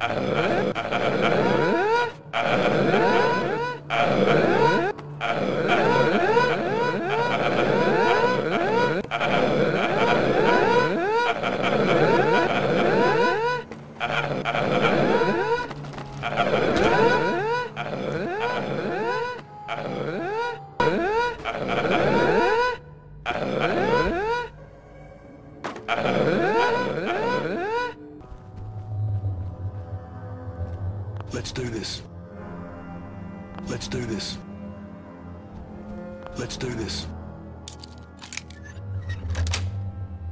Uh-huh. Let's do this. Let's do this. Let's do this.